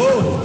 Whoa.